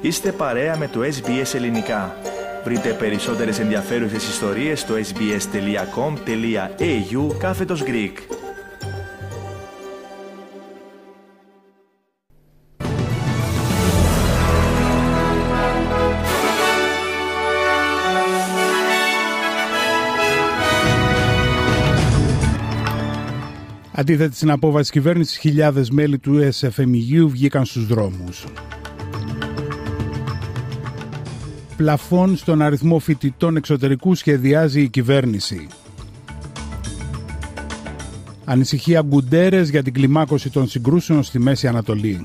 Είστε παρέα με το SBS Ελληνικά. Βρείτε περισσότερες ενδιαφέρουσες ιστορίες στο sbs.com.au κάθετος Greek. Αντίθετα στην απόβαση κυβέρνησης, χιλιάδες μέλη του SFMU βγήκαν στους δρόμους. Πλαφών στον αριθμό φοιτητών εξωτερικού σχεδιάζει η κυβέρνηση. Ανησυχία Γκουντέρε για την κλιμάκωση των συγκρούσεων στη Μέση Ανατολή.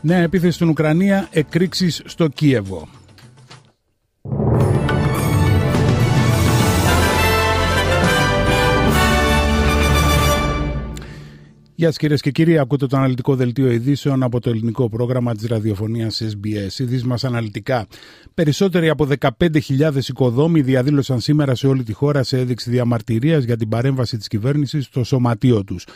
Νέα επίθεση στην Ουκρανία, εκρήξεις στο Κίεβο. Γεια σας κυρίες και κύριοι, ακούτε το αναλυτικό δελτίο ειδήσεων από το ελληνικό πρόγραμμα της ραδιοφωνίας SBS. Ειδήσεις μας αναλυτικά. Περισσότεροι από 15.000 οικοδόμοι διαδήλωσαν σήμερα σε όλη τη χώρα σε έδειξη διαμαρτυρίας για την παρέμβαση της κυβέρνησης στο σωματείο τους.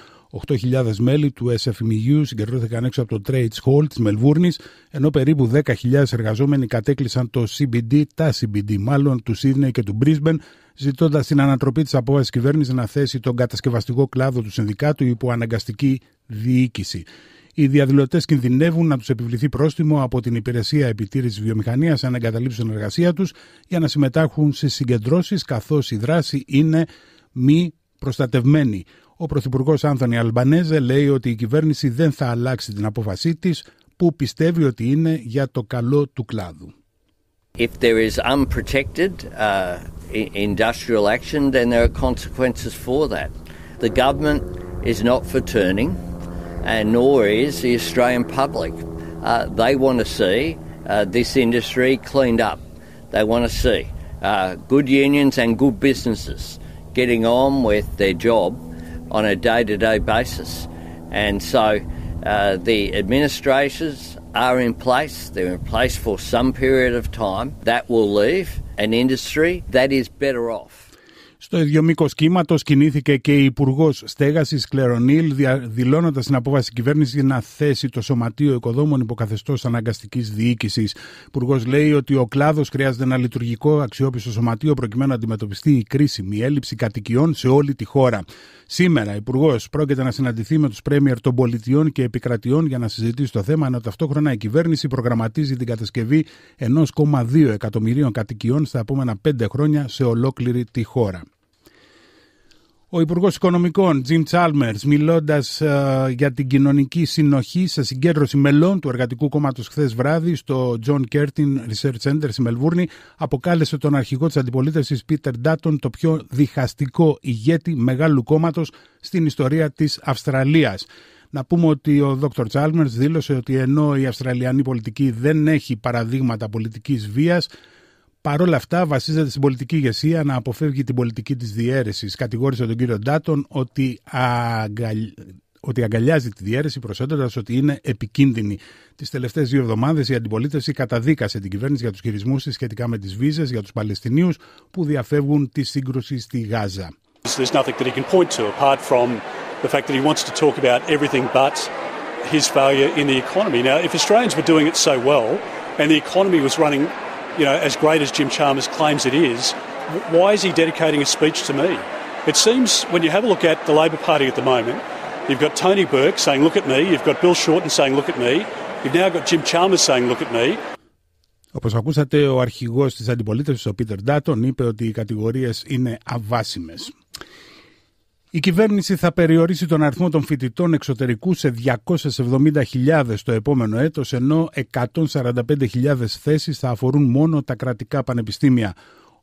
8.000 μέλη του SFMU συγκεντρώθηκαν έξω από το Trades Hall της Μελβούρνης, ενώ περίπου 10.000 εργαζόμενοι κατέκλυσαν το CBD, τα CBD μάλλον, του Sydney και του Brisbane, ζητώντας την ανατροπή της απόφασης κυβέρνησης να θέσει τον κατασκευαστικό κλάδο του συνδικάτου υπό αναγκαστική διοίκηση. Οι διαδηλωτές κινδυνεύουν να τους επιβληθεί πρόστιμο από την Υπηρεσία Επιτήρησης Βιομηχανίας αν εγκαταλείψουν την εργασία τους για να συμμετάχουν σε συγκεντρώσεις, καθώς η δράση είναι μη προστατευμένη. Ο Πρωθυπουργό Άνθονη Αλμπανέζε λέει ότι η κυβέρνηση δεν θα αλλάξει την απόφασή τη που πιστεύει ότι είναι για το καλό του κλάδου. If there is unprotected uh, industrial action, then there are consequences for that. The government is not for turning, and nor is the Australian public. Uh, they want to see uh, this industry cleaned up. They want to see uh, good unions and good businesses getting on with their job on a day to day basis. And so uh, the administrators are in place, they're in place for some period of time. That will leave an industry that is better off. Στο ίδιο μήκος κύματος κινήθηκε και η Υπουργός Στέγασης Κλερονίλ, δηλώνοντας την απόφαση κυβέρνησης να θέσει το Σωματείο Οικοδόμων υποκαθεστώ αναγκαστικής διοίκησης. Ο Υπουργός λέει ότι ο κλάδος χρειάζεται ένα λειτουργικό αξιόπιστο σωματείο προκειμένου να αντιμετωπιστεί η κρίσιμη έλλειψη κατοικιών σε όλη τη χώρα. Σήμερα, ο Υπουργός πρόκειται να συναντηθεί με τους πρέμιερ των πολιτιών και επικρατιών για να συζητήσει το θέμα, ενώ ταυτόχρονα η κυβέρνηση προγραμματίζει την κατασκευή 1,2 εκατομμυρίων κατοικιών στα επόμενα πέντε χρόνια σε ολόκληρη τη χώρα. Ο Υπουργός Οικονομικών, Jim Chalmers, μιλώντας ε, για την κοινωνική συνοχή σε συγκέντρωση μελών του Εργατικού Κόμματος χθες βράδυ στο John Curtin Research Center στη Μελβούρνη, αποκάλεσε τον αρχηγό της αντιπολίτευσης Peter Dutton το πιο διχαστικό ηγέτη μεγάλου κόμματος στην ιστορία της Αυστραλίας. Να πούμε ότι ο Dr. Chalmers δήλωσε ότι ενώ η Αυστραλιανή πολιτική δεν έχει παραδείγματα πολιτικής βίας, Παρ' όλα αυτά, βασίζεται στην πολιτική ηγεσία να αποφεύγει την πολιτική της διαίρεσης. Κατηγόρησε τον κύριο Ντάτον ότι, ότι αγκαλιάζει τη διαίρεση, προσθέτοντα ότι είναι επικίνδυνη. Τις τελευταίες δύο εβδομάδες η αντιπολίτευση καταδίκασε την κυβέρνηση για τους χειρισμούς της σχετικά με τις βίζες για τους Παλαιστινίους που διαφεύγουν τη σύγκρουση στη Γάζα. his failure in the economy. Now, if Australians were doing it so well and the economy was running you know, as great as Jim Chalmers claims it is, why is he dedicating a speech to me? It seems when you have a look at the Labor Party at the moment, you've got Tony Burke saying, look at me, you've got Bill Shorten saying, look at me, you've now got Jim Chalmers saying, look at me. Όπως ακούσατε, ο αρχηγός της αντιπολίτευσης, ο Πίτερ Ντάτον, είπε ότι οι κατηγορίες είναι αβάσιμες. Η κυβέρνηση θα περιορίσει τον αριθμό των φοιτητών εξωτερικού σε 270.000 το επόμενο έτος, ενώ 145.000 θέσεις θα αφορούν μόνο τα κρατικά πανεπιστήμια.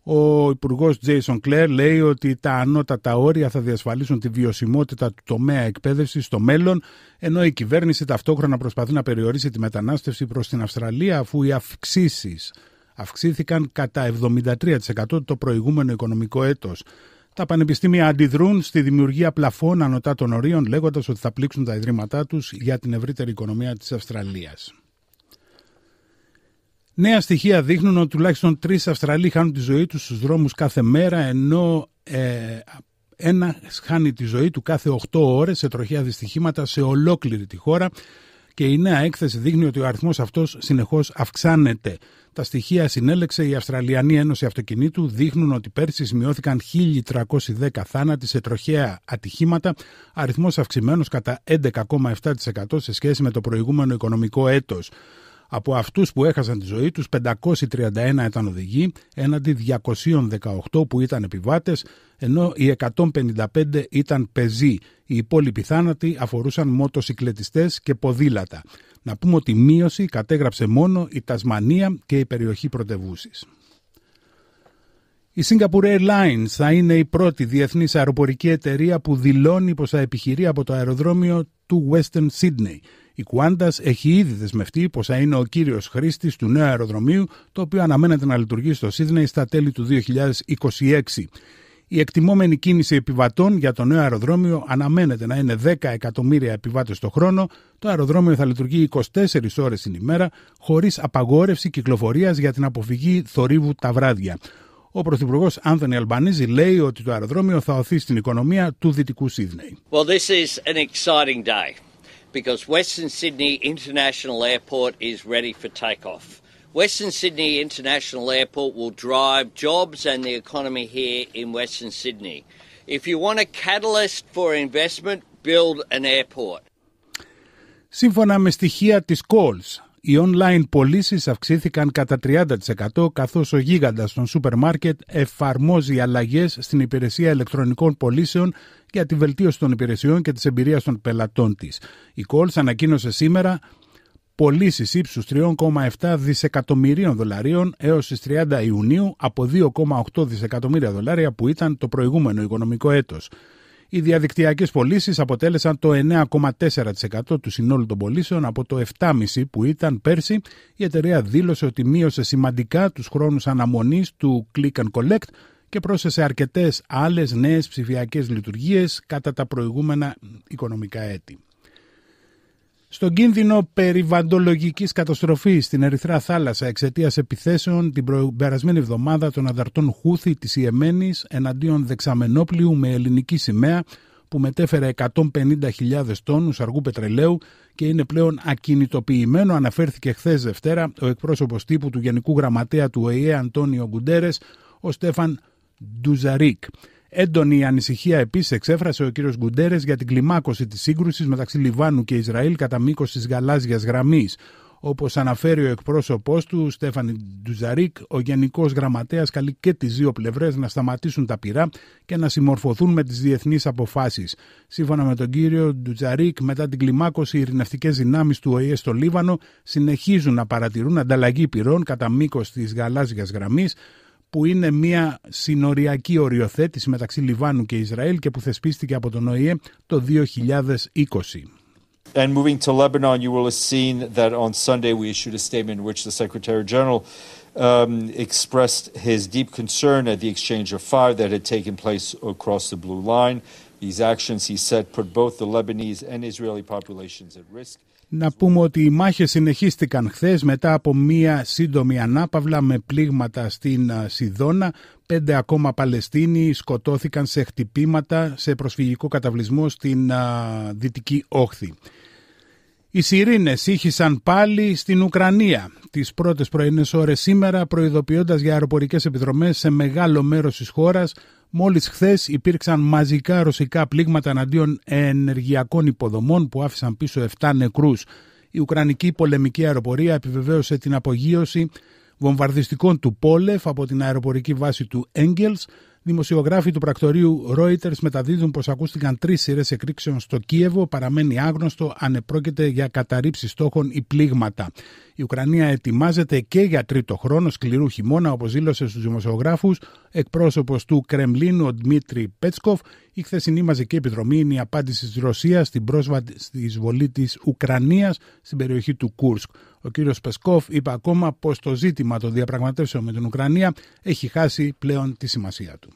Ο Υπουργός Τζέισον Κλέρ λέει ότι τα ανώτατα όρια θα διασφαλίσουν τη βιωσιμότητα του τομέα εκπαίδευσης στο μέλλον, ενώ η κυβέρνηση ταυτόχρονα προσπαθεί να περιορίσει τη μετανάστευση προς την Αυστραλία, αφού οι αυξήσεις αυξήθηκαν κατά 73% το προηγούμενο οικονομικό έτος. Τα πανεπιστήμια αντιδρούν στη δημιουργία πλαφών ανωτά των ορίων, λέγοντας ότι θα πλήξουν τα ιδρύματά τους για την ευρύτερη οικονομία της Αυστραλίας. Νέα στοιχεία δείχνουν ότι τουλάχιστον τρεις Αυστραλοί χάνουν τη ζωή τους στους δρόμους κάθε μέρα, ενώ ε, ένας χάνει τη ζωή του κάθε 8 ώρες σε τροχαία δυστυχήματα σε ολόκληρη τη χώρα και η νέα έκθεση δείχνει ότι ο αριθμός αυτός συνεχώς αυξάνεται. Τα στοιχεία συνέλεξε η Αυστραλιανή Ένωση Αυτοκινήτου δείχνουν ότι πέρσι σημειώθηκαν 1.310 θάνατοι σε τροχαία ατυχήματα, αριθμός αυξημένος κατά 11,7% σε σχέση με το προηγούμενο οικονομικό έτος. Από αυτούς που έχασαν τη ζωή τους, 531 ήταν οδηγοί, έναντι 218 που ήταν επιβάτες, ενώ οι 155 ήταν πεζοί. Οι υπόλοιποι θάνατοι αφορούσαν μοτοσυκλετιστές και ποδήλατα. Να πούμε ότι η μείωση κατέγραψε μόνο η Τασμανία και η περιοχή πρωτεύουσης. Η Singapore Airlines θα είναι η πρώτη διεθνής αεροπορική εταιρεία που δηλώνει πως θα επιχειρεί από το αεροδρόμιο του Western Sydney. Η Qantas έχει ήδη δεσμευτεί πως θα είναι ο κύριος χρήστης του νέου αεροδρομίου, το οποίο αναμένεται να λειτουργεί στο Sydney στα τέλη του 2026. Η εκτιμόμενη κίνηση επιβατών για το νέο αεροδρόμιο αναμένεται να είναι 10 εκατομμύρια επιβάτες το χρόνο. Το αεροδρόμιο θα λειτουργεί 24 ώρες την ημέρα, χωρίς απαγόρευση κυκλοφορίας για την αποφυγή θορύβου τα βράδια. Ο Πρωθυπουργό Άνθονι Αλμπανίζη λέει ότι το αεροδρόμιο θα οθεί στην οικονομία του Δυτικού Σίδνεϊ. Well, this is an exciting day because Western Sydney International Airport is ready for takeoff. Western Sydney International Airport will drive jobs and the economy here in Western Sydney. If you want a catalyst for investment, build an airport. Σύμφωνα με στοιχεία της Coles, οι online πωλήσεις αυξήθηκαν κατά 30% καθώς ο γίγαντας των σούπερ μάρκετ εφαρμόζει αλλαγές στην υπηρεσία ηλεκτρονικών πωλήσεων για τη βελτίωση των υπηρεσιών και της εμπειρίας των πελατών της. Η Coles ανακοίνωσε σήμερα πωλήσεις ύψους 3,7 δισεκατομμυρίων δολαρίων έως στις 30 Ιουνίου από 2,8 δισεκατομμύρια δολάρια που ήταν το προηγούμενο οικονομικό έτος. Οι διαδικτυακές πωλήσεις αποτέλεσαν το 9,4% του συνόλου των πωλήσεων από το 7,5% που ήταν πέρσι. Η εταιρεία δήλωσε ότι μείωσε σημαντικά τους χρόνους αναμονής του Click and Collect και πρόσθεσε αρκετές άλλες νέες ψηφιακές λειτουργίες κατά τα προηγούμενα οικονομικά έτη. Στον κίνδυνο περιβαντολογικής καταστροφής στην Ερυθρά Θάλασσα εξαιτίας επιθέσεων την περασμένη εβδομάδα των αδαρτών Χούθη της Ιεμένης εναντίον δεξαμενόπλιου με ελληνική σημαία που μετέφερε 150.000 τόνους αργού πετρελαίου και είναι πλέον ακινητοποιημένο, αναφέρθηκε χθες Δευτέρα ο εκπρόσωπος τύπου του Γενικού Γραμματέα του ΟΗΕ Αντώνιο Γκουντέρες, ο Στέφαν Ντουζαρίκ. Έντονη ανησυχία επίσης εξέφρασε ο κ. Γκουντέρες για την κλιμάκωση της σύγκρουσης μεταξύ Λιβάνου και Ισραήλ κατά μήκος της γαλάζιας γραμμής. Όπως αναφέρει ο εκπρόσωπός του, Στέφανη Ντουζαρίκ, ο Γενικός Γραμματέας καλεί και τις δύο πλευρές να σταματήσουν τα πυρά και να συμμορφωθούν με τις διεθνείς αποφάσεις. Σύμφωνα με τον κύριο Ντουζαρίκ, μετά την κλιμάκωση, οι ειρηνευτικές δυνάμεις του ΟΗΕ στο Λίβανο συνεχίζουν να παρατηρούν ανταλλαγή πυρών κατά μήκος της γαλάζιας γραμμής, που είναι μια συνοριακή οριοθέτηση μεταξύ Λιβάνου και Ισραήλ και που θεσπίστηκε από τον ΟΗΕ το 2020. And moving to Lebanon, you will have seen that on Sunday we issued a statement in which the Secretary General um, expressed his deep concern at the exchange of fire that had taken place across the Blue Line. These actions, he said, put both the Lebanese and Israeli populations at risk. Να πούμε ότι οι μάχες συνεχίστηκαν χθες μετά από μία σύντομη ανάπαυλα με πλήγματα στην Σιδώνα. Πέντε ακόμα Παλαιστίνοι σκοτώθηκαν σε χτυπήματα σε προσφυγικό καταβλισμό στην Δυτική Όχθη. Οι σιρήνες ήχησαν πάλι στην Ουκρανία τις πρώτες πρωινές ώρες σήμερα προειδοποιώντας για αεροπορικές επιδρομές σε μεγάλο μέρος της χώρας Μόλις χθες υπήρξαν μαζικά ρωσικά πλήγματα εναντίον ενεργειακών υποδομών που άφησαν πίσω 7 νεκρούς. Η Ουκρανική πολεμική αεροπορία επιβεβαίωσε την απογείωση βομβαρδιστικών Τουπόλεφ από την αεροπορική βάση του Ένγκελς Δημοσιογράφοι του πρακτορείου Reuters μεταδίδουν πως ακούστηκαν τρεις σειρές εκρήξεων στο Κίεβο. Παραμένει άγνωστο αν επρόκειται για καταρρίψεις στόχων ή πλήγματα. Η Ουκρανία ετοιμάζεται και για τρίτο χρόνο σκληρού χειμώνα, όπως δήλωσε στους δημοσιογράφους εκπρόσωπος του Κρεμλίνου, ο Ντμίτρι Πεσκόφ. Η χθεσινή μαζική επιδρομή είναι η απάντηση της Ρωσίας στην πρόσβαση στη εισβολή της Ουκρανίας στην περιοχή του Κούρσκ. Ο κύριος Πεσκόφ είπε ακόμα πως το ζήτημα των διαπραγματεύσεων με την Ουκρανία έχει χάσει πλέον τη σημασία του.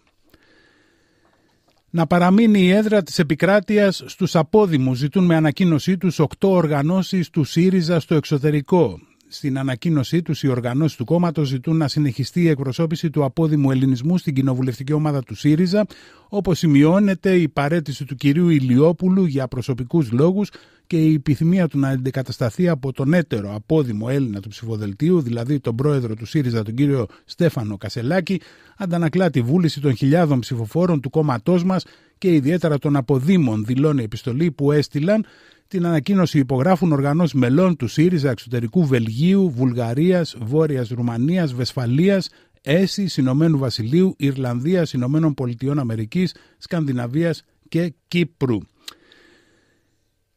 Να παραμείνει η έδρα της επικράτειας στους απόδημους ζητούν με ανακοίνωσή τους οκτώ οργανώσεις του ΣΥΡΙΖΑ στο εξωτερικό. Στην ανακοίνωσή τους, οι οργανώσεις του κόμματος ζητούν να συνεχιστεί η εκπροσώπηση του απόδημου ελληνισμού στην κοινοβουλευτική ομάδα του ΣΥΡΙΖΑ, όπως σημειώνεται η παρέτηση του κυρίου Ηλιόπουλου για προσωπικούς λόγους και η επιθυμία του να αντικατασταθεί από τον έτερο απόδημο Έλληνα του ψηφοδελτίου, δηλαδή τον πρόεδρο του ΣΥΡΙΖΑ, τον κύριο Στέφανο Κασελάκη, αντανακλά τη βούληση των χιλιάδων ψηφοφόρων του κόμματός μας και ιδιαίτερα των αποδήμων, δηλώνει η επιστολή που έστειλαν. Την ανακοίνωση υπογράφουν οργανώσεις μελών του ΣΥΡΙΖΑ εξωτερικού Βελγίου, Βουλγαρίας, Βόρειας Ρουμανίας, Βεσφαλίας, ΕΣΥ, Ηνωμένου Βασιλείου, Ιρλανδίας, Ηνωμένων Πολιτειών Αμερικής, Σκανδιναβίας και Κύπρου.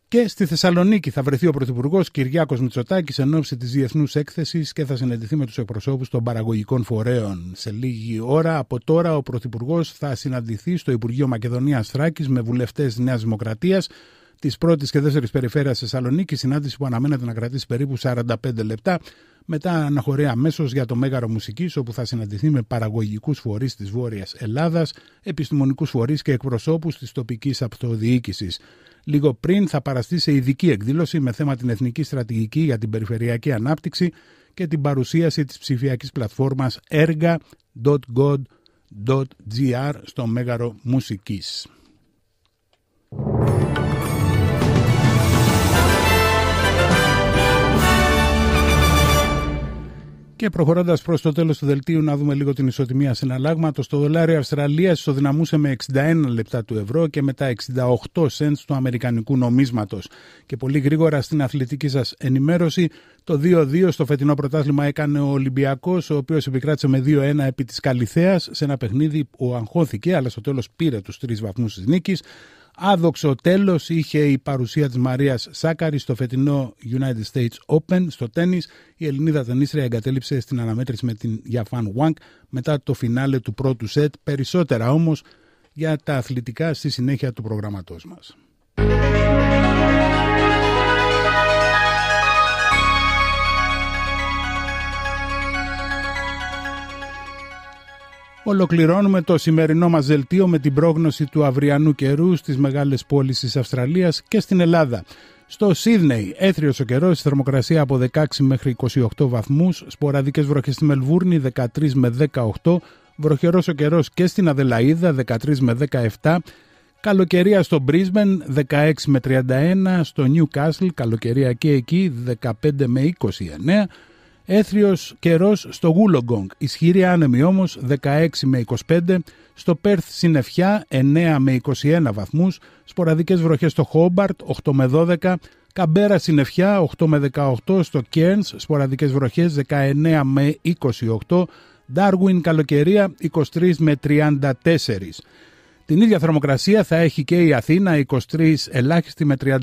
Και στη Θεσσαλονίκη θα βρεθεί ο Πρωθυπουργός Κυριάκος Μητσοτάκης εν ώψη της Διεθνούς Έκθεσης και θα συναντηθεί με τους εκπροσώπους των παραγωγικών φορέων. Σε λίγη ώρα από τώρα ο Πρωθυπουργός θα συναντηθεί στο Υπουργείο Μακεδονίας Θράκης με βουλευτές Νέας Δημοκρατίας της πρώτης και δεύτερης περιφέρειας Θεσσαλονίκης. Συνάντηση που αναμένεται να κρατήσει περίπου 45 λεπτά. Μετά αναχωρεί αμέσως για το Μέγαρο Μουσικής, όπου θα συναντηθεί με παραγωγικούς φορείς της Βόρειας Ελλάδας, επιστημονικούς φορείς και εκπροσώπους της τοπικής αυτοδιοίκησης. Λίγο πριν θα παραστεί σε ειδική εκδήλωση με θέμα την εθνική στρατηγική για την περιφερειακή ανάπτυξη και την παρουσίαση της ψηφιακής πλατφόρμας erga.god.gr στο Μέγαρο Μουσικής. Και προχωρώντας προς το τέλος του δελτίου, να δούμε λίγο την ισοτιμία συναλλάγματος. Το δολάριο Αυστραλίας ισοδυναμούσε με 61 λεπτά του ευρώ και με τα 68 cents του αμερικανικού νομίσματος. Και πολύ γρήγορα στην αθλητική σας ενημέρωση, το 2-2 στο φετινό πρωτάθλημα έκανε ο Ολυμπιακός, ο οποίος επικράτησε με 2-1 επί της Καλιθέα σε ένα παιχνίδι που αγχώθηκε, αλλά στο τέλος πήρε τους τρεις βαθμούς της νίκης. Άδοξο τέλος είχε η παρουσία της Μαρίας Σάκαρης στο φετινό United States Open στο τέννις. Η Ελληνίδα τενίστρια εγκατέλειψε στην αναμέτρηση με την Γιαφάν Βουάνκ μετά το φινάλε του πρώτου σετ. Περισσότερα όμως για τα αθλητικά στη συνέχεια του προγραμματός μας. Ολοκληρώνουμε το σημερινό μας δελτίο με την πρόγνωση του αυριανού καιρού στις μεγάλες πόλεις της Αυστραλίας και στην Ελλάδα. Στο Σίδνεϊ, έθριος ο καιρός, θερμοκρασία από 16 μέχρι 28 βαθμούς, σποραδικές βροχές στη Μελβούρνη 13 με 18, βροχερός ο καιρός και στην Αδελαίδα 13 με 17, Καλοκαιρία στο Μπρίσμπεν 16 με 31, στο Νιου Κάσλ καλοκαιρία και εκεί 15 με 29, Έθριος καιρός στο Γούλογκογκ, ισχυρή άνεμη όμως 16 με 25, στο Πέρθ συννεφιά 9 με 21 βαθμούς, σποραδικές βροχές στο Χόμπαρτ 8 με 12, Καμπέρα συννεφιά 8 με 18, στο Κέρνς σποραδικές βροχές 19 με 28, Ντάρουιν καλοκαιρία 23 με 34. Την ίδια θερμοκρασία θα έχει και η Αθήνα, 23 ελάχιστη με 34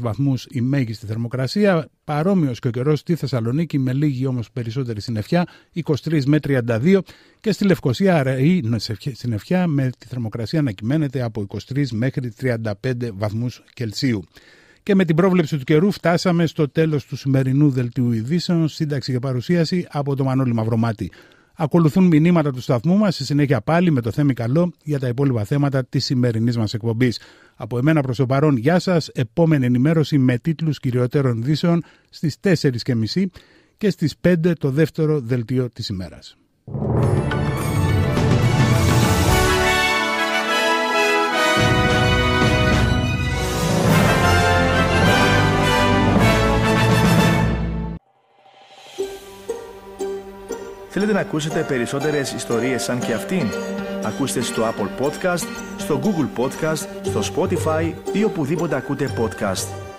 βαθμούς η μέγιστη θερμοκρασία, παρόμοιος και ο καιρός στη Θεσσαλονίκη με λίγη όμως περισσότερη συννεφιά, 23 με 32 και στη Λευκοσία αραιή συννεφιά με τη θερμοκρασία να κυμαίνεται από 23 μέχρι 35 βαθμούς Κελσίου. Και με την πρόβλεψη του καιρού φτάσαμε στο τέλος του σημερινού δελτίου ειδήσεων, σύνταξη και παρουσίαση από το Μανώλη Μαυρομάτη. Ακολουθούν μηνύματα του σταθμού μας, στη συνέχεια πάλι με το θέμα καλό για τα υπόλοιπα θέματα της σημερινής μας εκπομπής. Από εμένα προς το παρόν, γεια σας. Επόμενη ενημέρωση με τίτλους κυριωτέρων ειδήσεων στις 4.30 και στις 5 το δεύτερο δελτίο της ημέρας. Θέλετε να ακούσετε περισσότερες ιστορίες σαν και αυτήν; Ακούστε στο Apple Podcast, στο Google Podcast, στο Spotify ή οπουδήποτε ακούτε podcast.